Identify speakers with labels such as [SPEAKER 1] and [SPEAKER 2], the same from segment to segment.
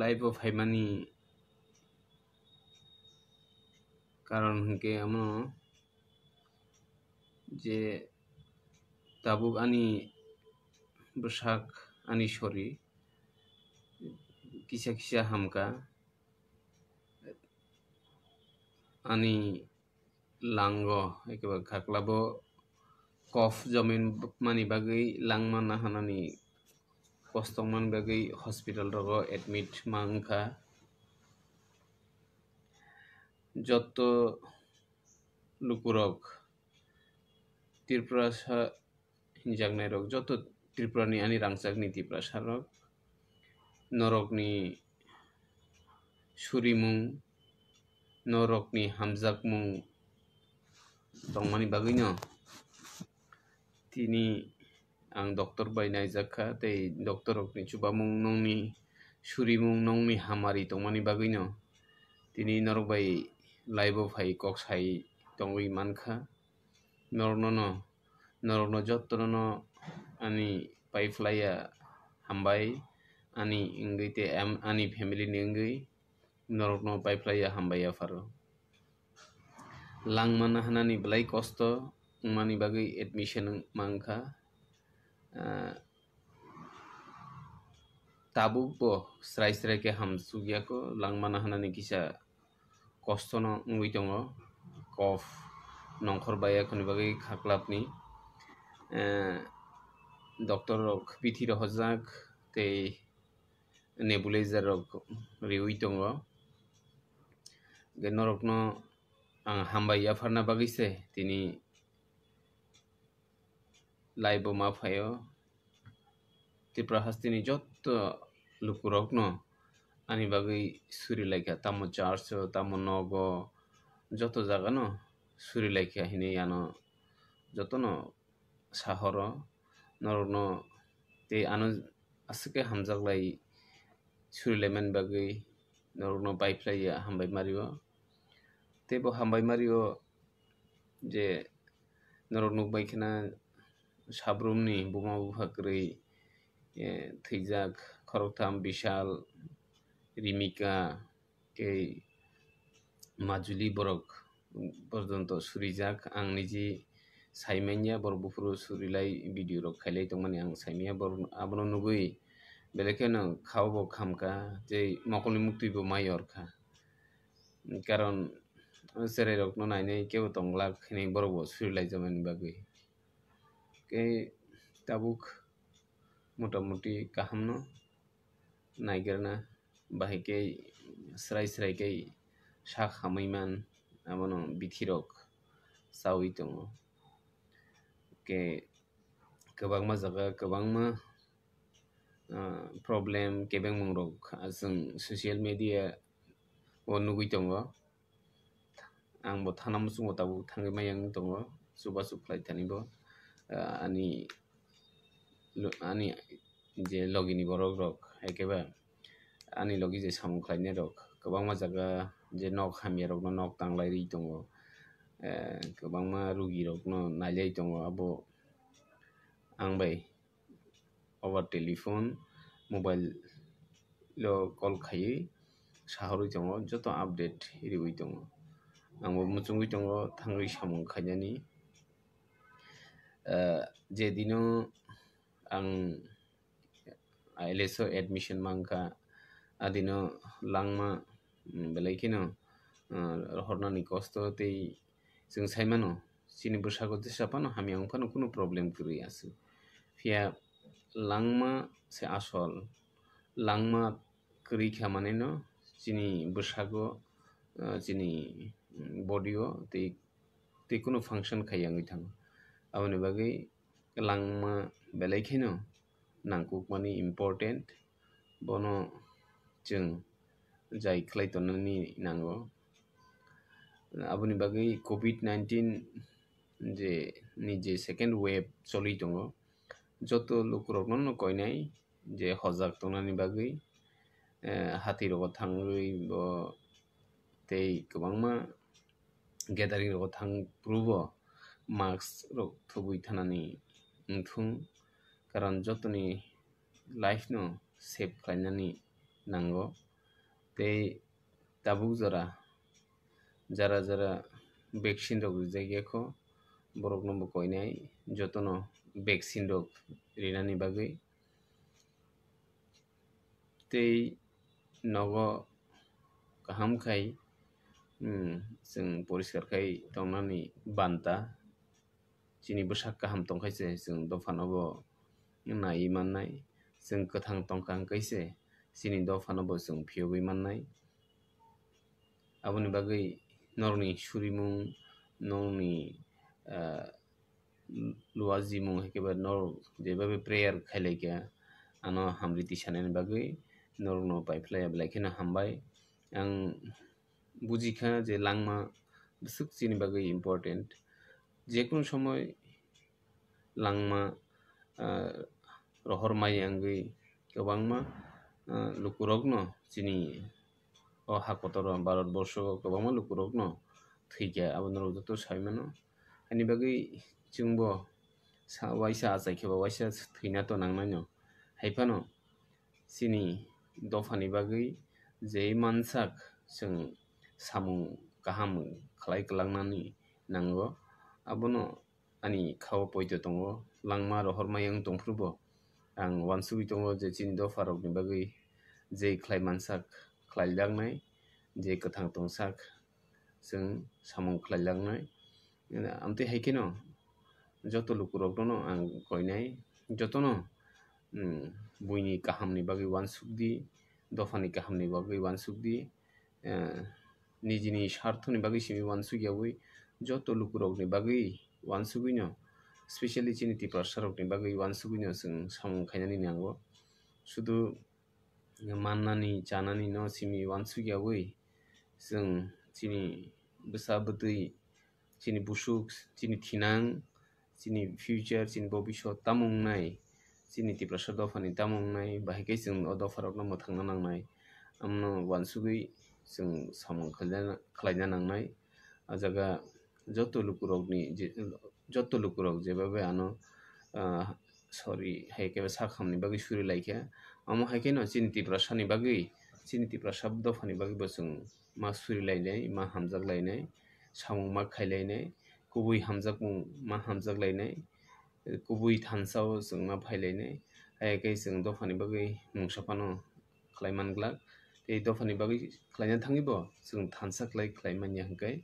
[SPEAKER 1] life of হাইমানি কারণ কে এমন যে তাবুক আনি বৈশাখ আনি সরি কিসা কিসা হামকা আনি লাঙ্গ একেবারে খাকলাব কফ জমিন মানি বাগৈ লাংমা মানা হানানি postongman gagi hospital rogo admit mangkha joto lukurok Tripura হিনজাকনাই রক যত ত্রিপুরানি আনি রাংচাকনি ত্রিপুরা সারক নরকনি সুরিমুং নরকনি হামজাকমুং দংমানি বাগৈন তিনি आं डक्टर बायनाय जाखा तै डक्टरकनि चुबा मुं नंनि सुरि मुं नंनि हामारि तंमानि बागैनो তিনি নরবাই লাইব ফাই কক সাই তঙ্গই মানখা নরনন নরন যত্রন আনি পাইফ্লাইয়া হামবাই আনি ইংগিতে এম আনি ফ্যামিলি নিঙ্গই নরন পাইফ্লাইয়া হামবাইয়া ফারো লাংমানা হানানি বেলাই কষ্ট মানি বাগৈ এডমিশন মাংখা tabu srai srai ke ham sugya ko langmana hana ni kisa kosto no ngui tongo kof nongkhor baya khoni bagi khaklap ni doctor rok pithi ro hojak te nebulizer rok riui tongo ge norok no ang hamba ya pharna bagise tini live माफाय तिप्राहस्तिनि जत्त लुकुरग्न आनि बागै सुरी लाइका तामो church तामो नग যত জায়গা ন সুরি লাইকা হিনে আন যত ন সাহর নরন তে আন আসকে হামজাকলাই সুরি লাইমান বাগৈ নরন বাইফ্লাই হামবাই মারিব তেব হামবাই মারিও যে নরনুক বাইখানা साब्रमनि बङाबो फाख्रि थैजाक खरगथाम बिशाल রিমিকা এই মাজুলি বরক পর্যন্ত সুরিজাক আং নিজে সাইমাইয়া বর বুফুরু সুরিলাই ভিডিও রক খাইলাই তংমানি আং সাইমাইয়া বর আবনো নুগুই বেলেকেন খাওব খামকা যে মকলি মুক্তিব মাইয়রখা কারণ সেরাই রকনো নাইনে কেউ তংলাক বরব সুরিলাই জমানি বাগুই तबुक मोटामोटी कहम नागरना बाहिक स्राई स्राई कई सा खामान विथिरक सावी दंग के गबांमा जगह गबांमा प्रब्लेम केबें मंग्रक जो सोशल मीडिया नुगी दंग आंबो थानाम सुबह सुख लाइटानी आणि ani je logini borok rok haikeba ani logi je samung khlaine rok kwbangma jaga je nok hamya rokno nok tanglai tongo kwbangma rugi rokno nailai tongo abo ang bai over telephone mobile lo call khaiwi saharwi tongo joto update hiriwi tongo angbo muchungwi tongo thangwi samung khainani जे दिनो आं आइलेसो admission मांखा आदिनो लांमा बेलायखिनो হরনানি কষ্টতেই जों সাইমানো চিনি বৈশাগতে সাপানো আমি অংফানো কোনো problem করে আছে ফিয়া লাংমা সে আসল লাংমা করিখা মানে ন চিনি বৈশাগো চিনি বডিও তে তে কোনো ফাংশন খাই আমি থাঙ্গো আপুনি বাকী লাংমা বেলেগখিনিও নাংকুক মানে ইম্পৰ্টেণ্ট বন যোন যাইখলাইতনি নাংগ আপুনি বাকী ক'ভিড নাইণ্টিন যে নিজে ছেকেণ্ড ৱেভ চলি দঙ যত লোকৰক ন কয় নাই যে সজাগ টনানি বাকী হাতীৰ লগত থাংগৈ বা তেই কবাংমা গেডাৰীৰ লগত থাং প্ৰুব ᱢᱟᱠᱥ ᱛᱷᱩᱵᱩᱭ ᱛᱷᱟᱱᱟᱱᱤ ᱩᱱथुं ᱠᱟᱨᱚᱱ ᱡᱚᱛᱚᱱᱤ ᱞᱟᱭᱯᱷ ᱱᱚ ᱥᱮᱵ ᱠᱷᱟᱭᱱᱟᱱᱤ ᱱᱟᱝᱜᱚ ᱛᱮ tabuk jara jara jara vaccine rok rijak ko borok nombo koinai jotono vaccine rok rinani bagui tei nogo kaham khai jeng poriskar khai tongnani banta chini busak kaham tong khai se sung dofan obo nai man nai sung kathang tong kang kai se chini dofan obo sung phio gui man nai aboni bagai norni shurimung norni লুয়াজি মুং একেবারে নর যেভাবে prayer খাইলে গিয়া আনো হামরিতি সানের বাগৈ নর ন পাইফ্লাই বেলাইখানে হামবাই आं बुजिखा जे लांमा सुखचिनि बागै इम्पर्टेन्ट যে কোনো সময় লাংমা রহরমাই আঙ্গি गोबांमा लुकुरग्न चिनि हाकतर भारतबर्ष गोबांमा लुकुरग्न थैगिया आबनरजत साइमान हानि बागै जोंबो वाइसा आजायखेबा वाइसा थैनाथ' नांनायनो हायफानो चिनि दफानि बागै जे मानसाक जों सामु गाहाम खालायलांनानै नांगौ abono ani khao poito tongo langma ro hormayang tongphrubo ang wansui tongo je chindo farok ni bagui je khlai mansak khlai langnai je kothang tongsak sung samung khlai langnai amte haikeno joto lukurok dono ang koinai joto no buini kahamni bagui wansuk di দফানি কাহামনি বাগৈ ওয়ানসুক দি নিজেনি স্বার্থনি বাগৈ সিমি ওয়ানসুক ইয়াবৈ যত লুকুরগনি बागै वानसुगैनो स्पेशালি चिनि टिपार सारगनि बागै वानसुगैनो जों सामुं खायनानै नांगौ শুধু माननानै जानानै न सिमि वानसुगियावै जों चिनि बोसा बोदै चिनि बुसुक चिनि थिनां चिनि फिउचार चिनि भबिष्यत तामुंनाय চিনি টিप्রাসার দফানি তামংনাय बाहायखाय जों दफारावनो मोथांना नांनाय आमनो वानसुगै जों सामुं खालायना नांनाय जागा যত লুকু রোগ নিয়ে যে যত রোগ যেভাবে আনো সরি হাইকে সাখামনি বাকি সুরি লাইকা আমো হাইকে ন চিন্তি প্রাসানি বাকি চিন্তি প্রাসাব দফানি বাকি বসুং মা সুরি লাইনাই মা হামজাক লাইনাই সামুং মা খাইলাইনাই কুবুই হামজাক মা হামজাক লাইনাই কুবুই থানসাও जों মা ফাইলাইনাই হাইকে जों দফানি বাকি মুসাফানো খালাইমানগ্লাক এই দফানি বাকি খাইনা থাকিব जों থানসা খালাই খালাইমানি হাঙ্কাই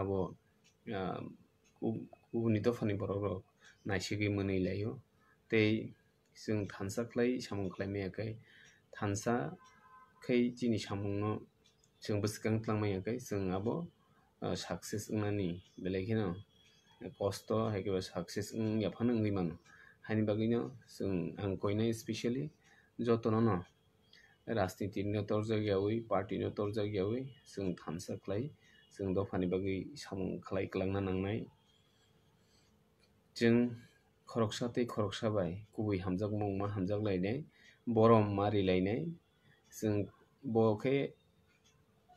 [SPEAKER 1] আবো गुबुननि दखानिफोराव नायसिगै मोनहैलायो दै जों थानसाखौलाय सामुं खालामैयाखै थानसाखै दिनै सामुंनो जोंबो सिखांलांमायाखै जोंहाबो साक्सेस होननानै बेलायखैनो कस्त' हेखेबा साक्सेस एफा नांगौमोन हानि बागैनो जों आं गयनाय स्पेसियेलि जतनानो राजनितिनि तर जायगायावै पार्टिनि तर जायगायावै जों थानसाखौलाय जों दफानि बागै सामु खालायग्लांना नांनाय जों खरकसा थै खरकसाबाय गुबै हामजाग मा हामजागलायनाय बरम मारिलायनाय जों बखे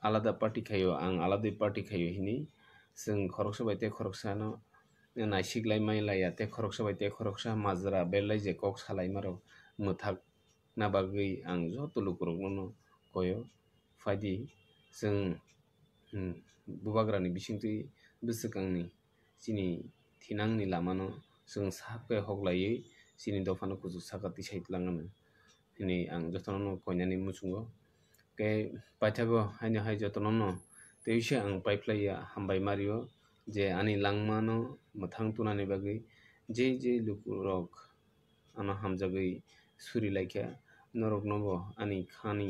[SPEAKER 1] आलादा पार्टि खायो आं आलादा पार्टि खायो हिनि जों खरकसाबाय ते खरकसानो नायसिगलाय माइलाया ते खरकसाबाय ते खरकसा माजरा बेलाय जे कक सालायमाराव मोथाग ना बागै आं ज' तुलुकुरगनो गयो फायदि जों बुबाग्रानि बिसिंथि बोसोरखांनि जिनि थिनांनि लामानो जों साहाखै हग्लायै जिनि दफानो कुजु साखाथि सैतलाङोमोन दिनै आं जथनानो कयनानि मुसुङो गे पाइथाबो हायनो हाय जथनानो तेवसे आं पाइपलायो हामबाय मारियो जे आनि लांमानो मोथां तुनानि बागै जे जे लुकुरक आनो हामजागै सुरि लायखिया नरक नब आनि खानि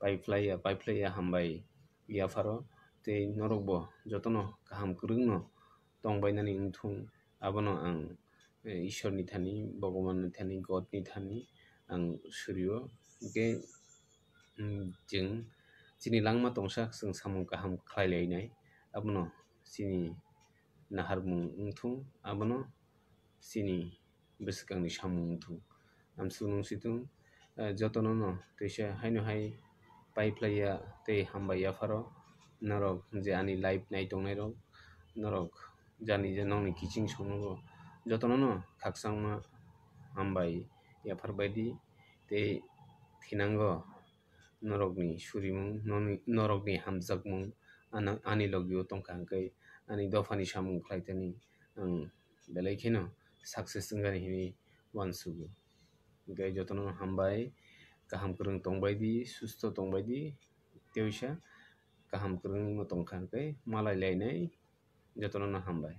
[SPEAKER 1] पाइपलाया पाइपलाया हामबाय ইয়াফাৰ tei norokbo jotono kaham kwrwngno tongbainani wngthung abono ang ishorni thani bogobannni thani godni thani ang swrio hwnkhe jeng chini langma tongsa chwng samung kaham khlailainai abono chini nahar mung wngthung abono chini bwskango ni samung wngthung amsuk nungsitong jotono no teisa haino hai paiplaiya tei hamba yapharo नरक jani life nai tongnai norok jani je nongni kiching songo jotonono khakchangma ambai yapharbaidi tei thinango norokni surimung norokni hamjakmung ani logio tongkha hangkei ani dophani samung khlaitani ang belai kheno success ungani hini wansugo hingkei jotonono hambai kaham kwrwng tongbaidi susto tongbaidi teoisa kaham kurung motong khan pe malai lai nai jotona no hambai